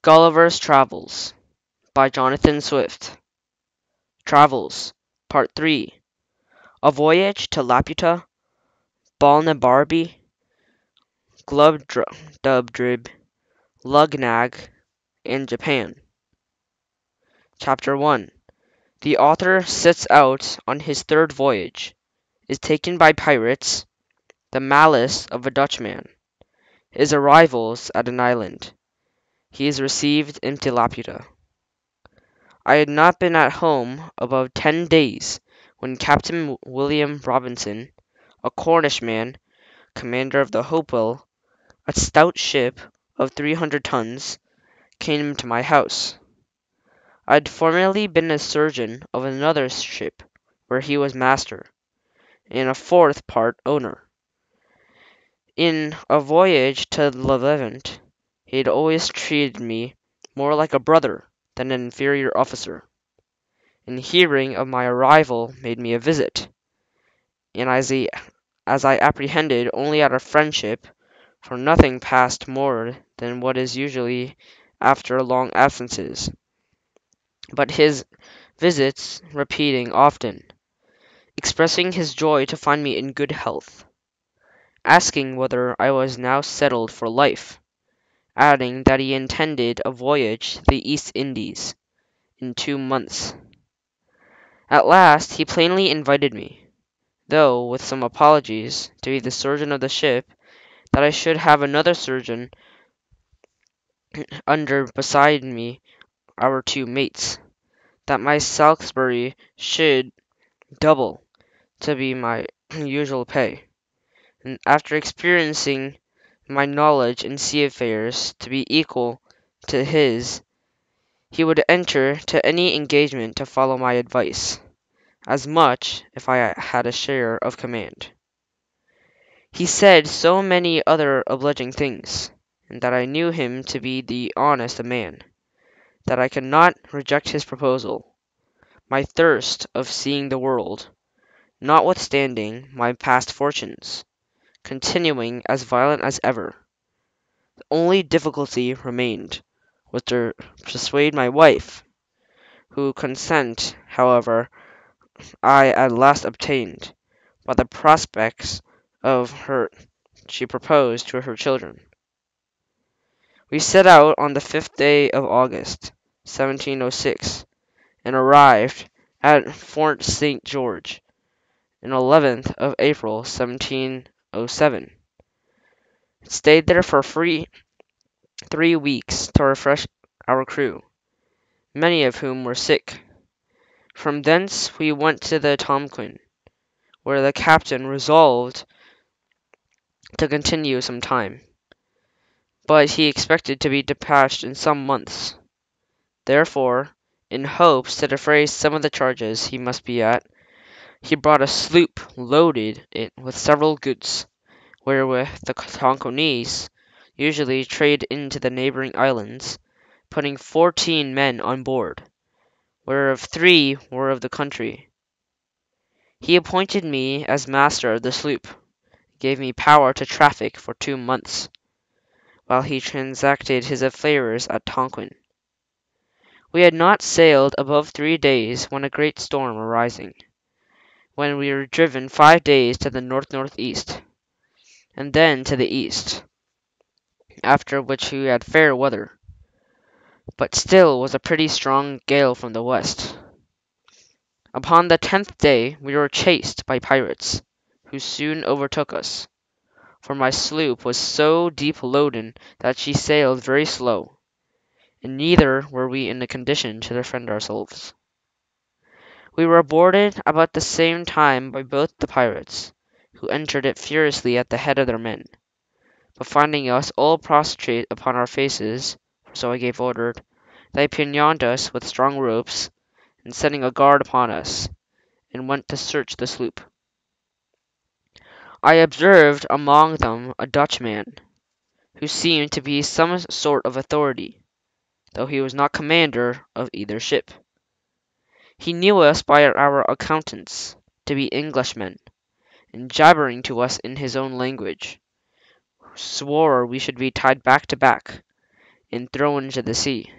Gulliver's Travels by Jonathan Swift. Travels Part 3 A Voyage to Laputa Balnibarbi Glubbdubdrib Luggnagg and Japan. Chapter 1 The author sets out on his third voyage, is taken by pirates, the malice of a Dutchman, his arrivals at an island. He is received into Laputa. I had not been at home above ten days when Captain William Robinson, a Cornishman, commander of the Hopewell, a stout ship of three hundred tons, came to my house. I had formerly been a surgeon of another ship, where he was master, and a fourth part owner. In a voyage to the Levant, he had always treated me more like a brother than an inferior officer, and hearing of my arrival made me a visit, and as, he, as I apprehended only out of friendship, for nothing passed more than what is usually after long absences, but his visits repeating often, expressing his joy to find me in good health, asking whether I was now settled for life, adding that he intended a voyage to the East Indies in two months. At last he plainly invited me, though with some apologies, to be the surgeon of the ship, that I should have another surgeon under beside me our two mates, that my Salisbury should double to be my usual pay, and after experiencing my knowledge in sea affairs to be equal to his, he would enter to any engagement to follow my advice, as much if I had a share of command. He said so many other obliging things, and that I knew him to be the honest man, that I could not reject his proposal. My thirst of seeing the world, notwithstanding my past fortunes, continuing as violent as ever. The only difficulty remained was to persuade my wife, whose consent, however, I at last obtained, by the prospects of her she proposed to her children. We set out on the fifth day of August, 1706, and arrived at Fort St. George on the 11th of April, 1707. Oh Stayed there for free three weeks to refresh our crew, many of whom were sick. From thence we went to the Tonquin, where the captain resolved to continue some time, but he expected to be despatched in some months. Therefore, in hopes to defray some of the charges he must be at, he brought a sloop loaded it with several goods, wherewith the Tonquinese usually trade into the neighbouring islands, putting fourteen men on board, whereof three were of the country. He appointed me as master of the sloop gave me power to traffic for two months, while he transacted his affairs at Tonquin. We had not sailed above three days when a great storm arising, when we were driven five days to the north north east, and then to the east, after which we had fair weather, but still was a pretty strong gale from the west. Upon the tenth day we were chased by pirates who soon overtook us, for my sloop was so deep loaden that she sailed very slow, and neither were we in a condition to defend ourselves. We were boarded about the same time by both the pirates, who entered it furiously at the head of their men, but finding us all prostrate upon our faces, for so I gave order, they pinioned us with strong ropes, and setting a guard upon us, and went to search the sloop. I observed among them a Dutchman, who seemed to be some sort of authority, though he was not commander of either ship. He knew us by our accountants to be Englishmen, and jabbering to us in his own language, swore we should be tied back to back, and thrown into the sea.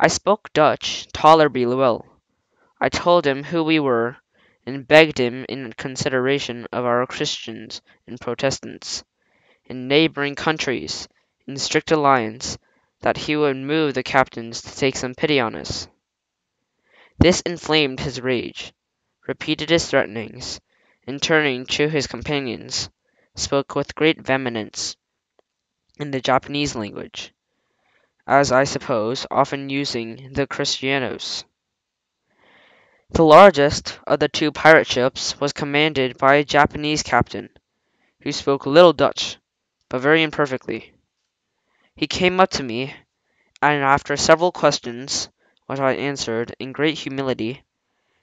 I spoke Dutch tolerably well. I told him who we were, and begged him in consideration of our Christians and Protestants in neighbouring countries in strict alliance that he would move the captains to take some pity on us. This inflamed his rage, repeated his threatenings, and turning to his companions, spoke with great vehemence in the Japanese language, as I suppose, often using the Christianos. The largest of the two pirate ships was commanded by a Japanese captain, who spoke little Dutch, but very imperfectly. He came up to me, and after several questions, which I answered in great humility,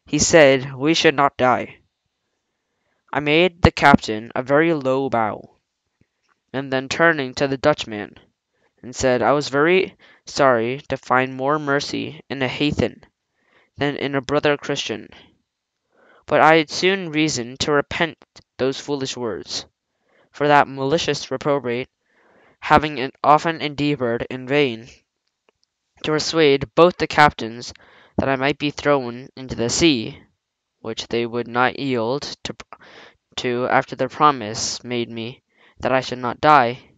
he said we should not die. I made the captain a very low bow, and then turning to the Dutchman, and said I was very sorry to find more mercy in a heathen than in a brother Christian, but I had soon reason to repent those foolish words, for that malicious reprobate having often endeavoured in vain to persuade both the captains that I might be thrown into the sea, which they would not yield to, to after the promise made me that I should not die,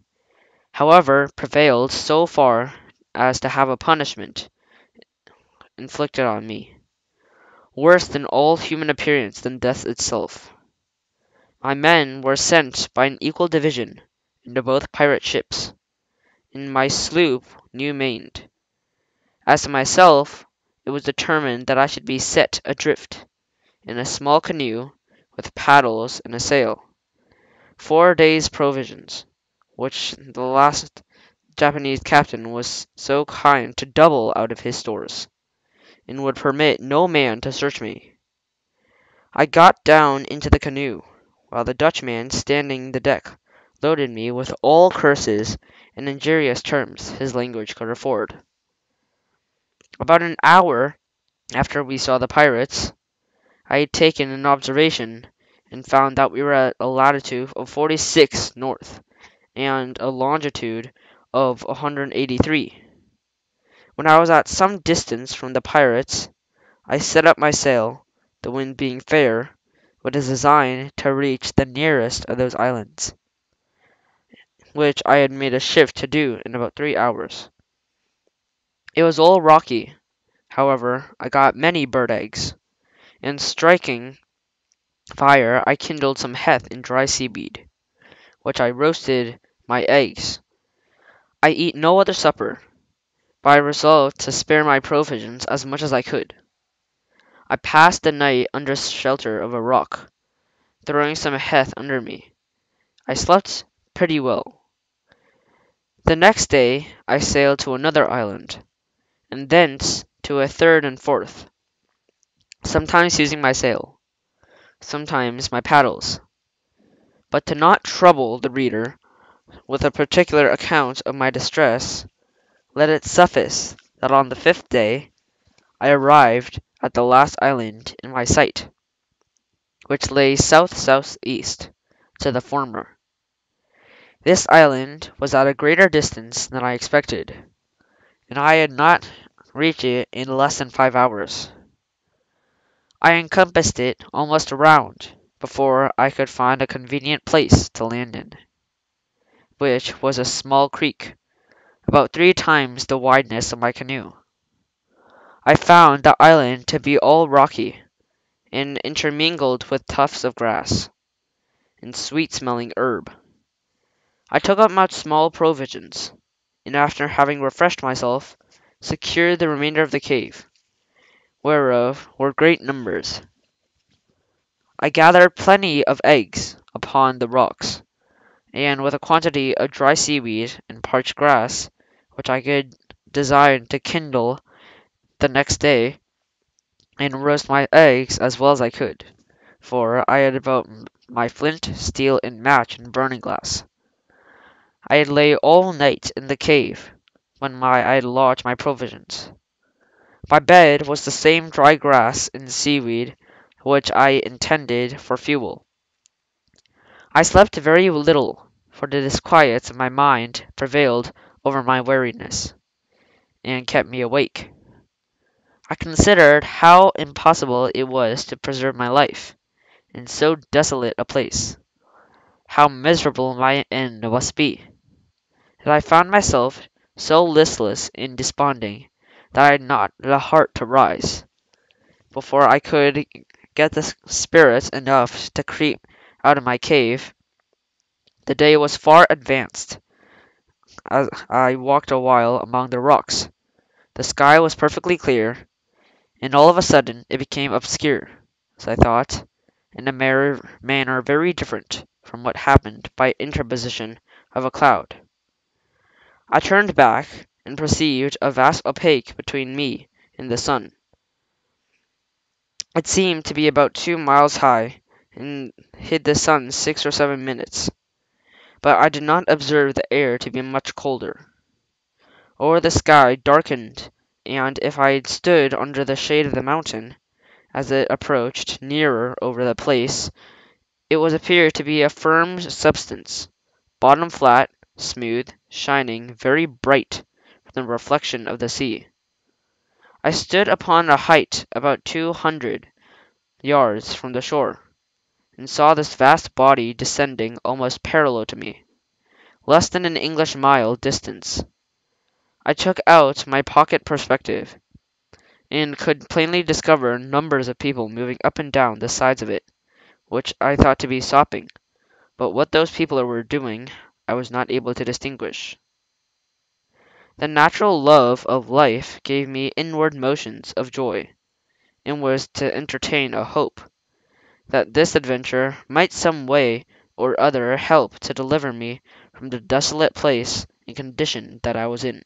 however, prevailed so far as to have a punishment inflicted on me, worse than all human appearance than death itself. My men were sent by an equal division into both pirate ships, and my sloop new manned. As to myself, it was determined that I should be set adrift in a small canoe with paddles and a sail, four days' provisions, which the last Japanese captain was so kind to double out of his stores, and would permit no man to search me. I got down into the canoe, while the Dutchman standing the deck loaded me with all curses and injurious terms his language could afford. About an hour after we saw the pirates, I had taken an observation, and found that we were at a latitude of 46 north, and a longitude of 183. When I was at some distance from the pirates, I set up my sail, the wind being fair, with a design to reach the nearest of those islands, which I had made a shift to do in about three hours. It was all rocky. However, I got many bird eggs, and striking fire I kindled some heath and dry seaweed, which I roasted my eggs. I eat no other supper, but I resolved to spare my provisions as much as I could. I passed the night under shelter of a rock, throwing some heath under me. I slept pretty well. The next day I sailed to another island and thence to a third and fourth, sometimes using my sail, sometimes my paddles. But to not trouble the reader with a particular account of my distress, let it suffice that on the fifth day I arrived at the last island in my sight, which lay south south east to the former. This island was at a greater distance than I expected and I had not reached it in less than five hours. I encompassed it almost around before I could find a convenient place to land in, which was a small creek, about three times the wideness of my canoe. I found the island to be all rocky, and intermingled with tufts of grass, and sweet smelling herb. I took up my small provisions, and after having refreshed myself, secured the remainder of the cave, whereof were great numbers. I gathered plenty of eggs upon the rocks, and with a quantity of dry seaweed and parched grass, which I could design to kindle the next day, and roast my eggs as well as I could, for I had about my flint, steel, and match and burning glass. I lay all night in the cave, when my, I lodged my provisions. My bed was the same dry grass and seaweed which I intended for fuel. I slept very little, for the disquiet of my mind prevailed over my weariness, and kept me awake. I considered how impossible it was to preserve my life in so desolate a place, how miserable my end must be, and I found myself so listless and desponding that I had not the heart to rise. Before I could get the spirits enough to creep out of my cave, the day was far advanced. As I walked a while among the rocks, the sky was perfectly clear, and all of a sudden it became obscure, as I thought, in a manner very different from what happened by interposition of a cloud. I turned back, and perceived a vast opaque between me and the sun. It seemed to be about two miles high, and hid the sun six or seven minutes, but I did not observe the air to be much colder. or the sky darkened and if I had stood under the shade of the mountain, as it approached nearer over the place, it would appear to be a firm substance, bottom flat, smooth, shining, very bright from the reflection of the sea. I stood upon a height about two hundred yards from the shore, and saw this vast body descending almost parallel to me, less than an English mile distance. I took out my pocket perspective, and could plainly discover numbers of people moving up and down the sides of it, which I thought to be sopping, but what those people were doing I was not able to distinguish. The natural love of life gave me inward motions of joy, and was to entertain a hope that this adventure might some way or other help to deliver me from the desolate place and condition that I was in.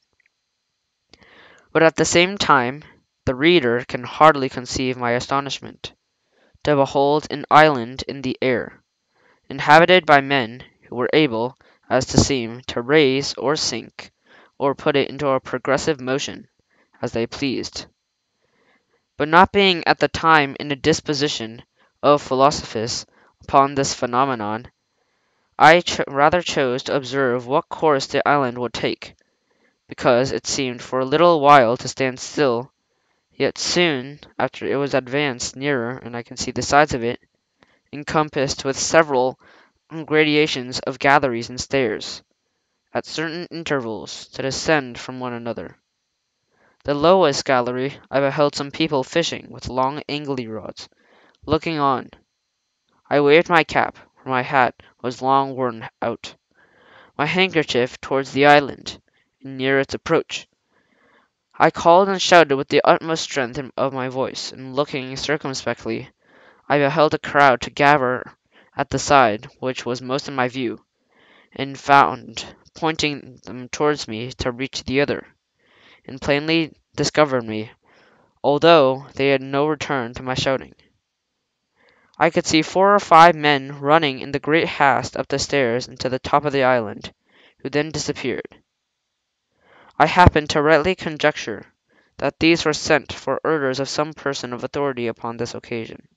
But at the same time the reader can hardly conceive my astonishment to behold an island in the air, inhabited by men who were able, as to seem, to raise or sink, or put it into a progressive motion, as they pleased. But not being at the time in a disposition of philosophise upon this phenomenon, I ch rather chose to observe what course the island would take because it seemed for a little while to stand still, yet soon after it was advanced nearer and I could see the sides of it, encompassed with several gradations of galleries and stairs, at certain intervals, to descend from one another. The lowest gallery I beheld some people fishing with long angly rods, looking on. I waved my cap, for my hat was long worn out, my handkerchief towards the island and near its approach. I called and shouted with the utmost strength of my voice, and looking circumspectly, I beheld a crowd to gather at the side which was most in my view, and found pointing them towards me to reach the other, and plainly discovered me, although they had no return to my shouting. I could see four or five men running in the great haste up the stairs and to the top of the island, who then disappeared. I happened to rightly conjecture that these were sent for orders of some person of authority upon this occasion.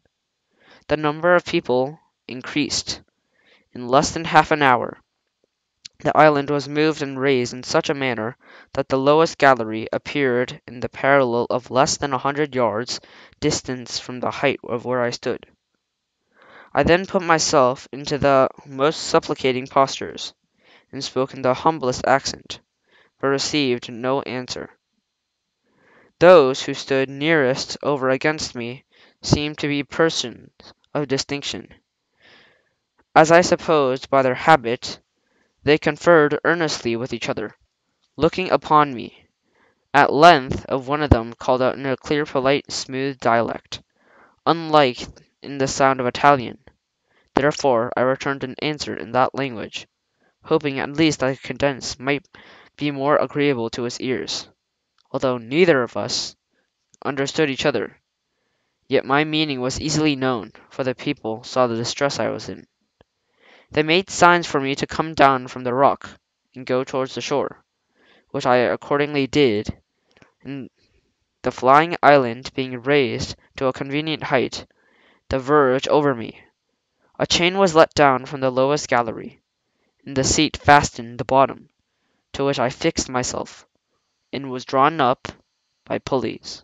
The number of people increased. In less than half an hour the island was moved and raised in such a manner that the lowest gallery appeared in the parallel of less than a hundred yards distance from the height of where I stood. I then put myself into the most supplicating postures, and spoke in the humblest accent but received no answer. Those who stood nearest over against me seemed to be persons of distinction. As I supposed by their habit, they conferred earnestly with each other, looking upon me. At length of one of them called out in a clear, polite, smooth dialect, unlike in the sound of Italian. Therefore I returned an answer in that language, hoping at least that the cadence might be more agreeable to his ears. Although neither of us understood each other, yet my meaning was easily known, for the people saw the distress I was in. They made signs for me to come down from the rock and go towards the shore, which I accordingly did, and the flying island being raised to a convenient height, the verge over me, a chain was let down from the lowest gallery, and the seat fastened the bottom to which I fixed myself, and was drawn up by pulleys.